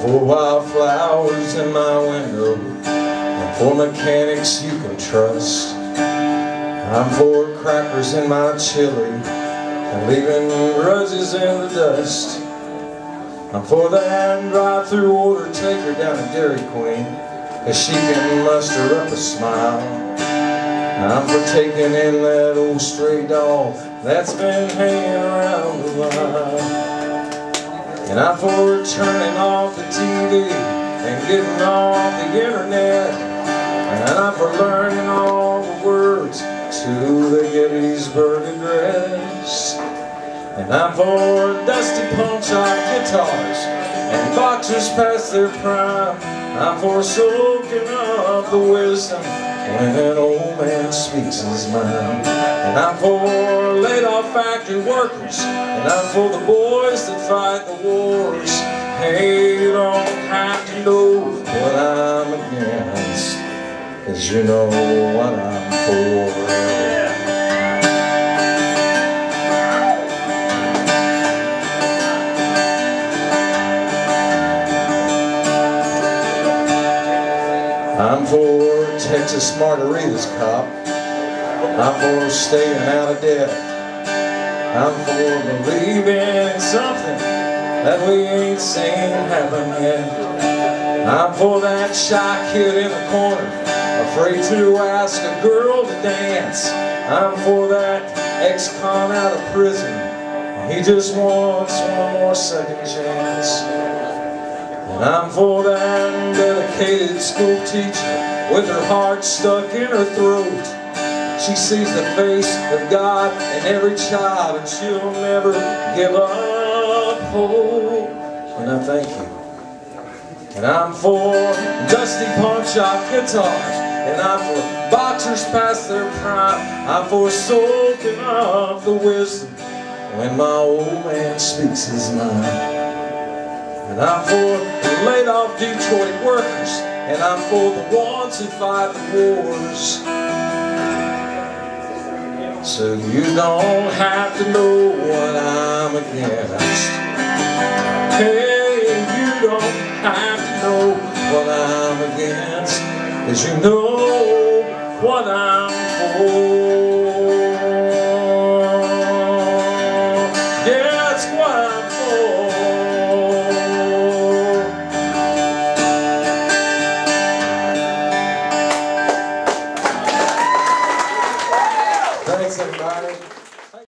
flowers in my window. And for mechanics you can trust. I'm for crackers in my chili And leaving grudges in the dust. I'm for the hand drive-through order taker down at Dairy Queen Cause she can muster up a smile. I'm for taking in that old stray dog That's been hanging around a while and I'm for turning off the TV and getting off the internet. And I'm for learning all the words to the Gettysburg Address. And I'm for dusty punch-out guitars and boxers past their prime. I'm for soaking up the wisdom when an old man speaks his mind. And I'm for factory workers, and I'm for the boys that fight the wars. Hey, you don't have to know what I'm against, cause you know what I'm for. I'm for Texas margaritas, cop. I'm for staying out of debt. I'm for believing something that we ain't seen happen yet. I'm for that shy kid in the corner, afraid to ask a girl to dance. I'm for that ex-con out of prison. He just wants one more second chance. And I'm for that dedicated school teacher with her heart stuck in her throat. She sees the face of God in every child and she'll never give up hope. And I thank you. And I'm for dusty pawn shop guitars. And I'm for boxers past their prime. I'm for soaking up the wisdom when my old man speaks his mind. And I'm for laid off Detroit workers And I'm for the ones who fight the wars So you don't have to know what I'm against. Hey, you don't have to know what I'm against. Cause you know what I'm for